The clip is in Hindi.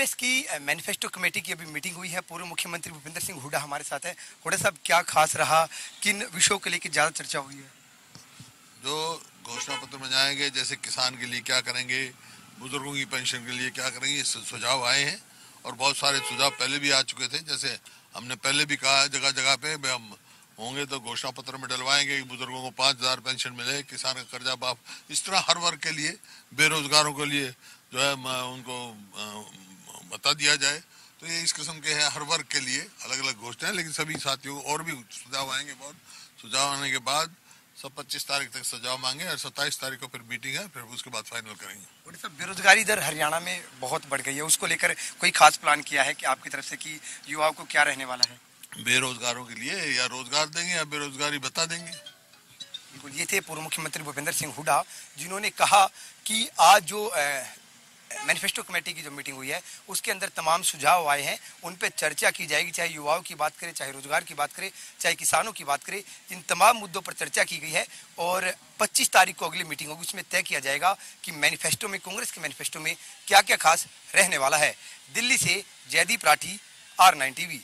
कांग्रेस की मैनिफेस्टो कमेटी की अभी मीटिंग हुई है। पूर्व मुख्यमंत्री भूपेंद्र सिंह हुडा हमारे साथ है। हुडा साहब, क्या खास रहा? किन विषयों के लेकर ज़्यादा चर्चा हुई है? जो घोषणा पत्र में जाएँगे, जैसे किसान के लिए क्या करेंगे, बुज़ुर्गों की पेंशन के लिए क्या करेंगे सुझाव आए हैं। और बहुत सारे सुझाव पहले भी आ चुके थे। जैसे हमने पहले भी कहा जगह जगह पे हम होंगे तो घोषणा पत्र में डलवाएँगे कि बुज़ुर्गों को पाँच हज़ार पेंशन मिले, किसान का कर्जा माफ़। इस तरह हर वर्ग के लिए, बेरोजगारों के लिए जो है उनको बता दिया जाए तो ये इस किस्म के है हर वर्ग के लिए अलग अलग घोषणाएँ लेकिन सभी साथियों को और भी सुझाव आएँगे बहुत। सुझाव आने के बाद सब पच्चीस तारीख तक सुझाव मांगे और सत्ताईस तारीख को फिर मीटिंग है फिर उसके बाद फाइनल करेंगे। साहब बेरोजगारी दर हरियाणा में बहुत बढ़ गई है। उसको लेकर कोई खास प्लान किया है कि आपकी तरफ़ से कि युवाओं को क्या रहने वाला है? बेरोजगारों के लिए या रोज़गार देंगे या बेरोजगारी बता देंगे। बिल्कुल ये थे पूर्व मुख्यमंत्री भूपेंद्र सिंह हुडा जिन्होंने कहा कि आज जो मैनिफेस्टो कमेटी की जो मीटिंग हुई है, उसके अंदर तमाम सुझाव आए हैं। उन पर चर्चा की जाएगी, चाहे युवाओं की बात करें, चाहे रोज़गार की बात करें, चाहे किसानों की बात करें, इन तमाम मुद्दों पर चर्चा की गई है और 25 तारीख को अगली मीटिंग होगी, उसमें तय किया जाएगा कि मैनिफेस्टो में, कांग्रेस के मैनिफेस्टो में क्या क्या खास रहने वाला है। दिल्ली से Jaideep Rathi R nine TV.